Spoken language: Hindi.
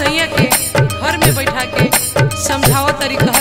सैया के घर में बैठा के समझावत तरीका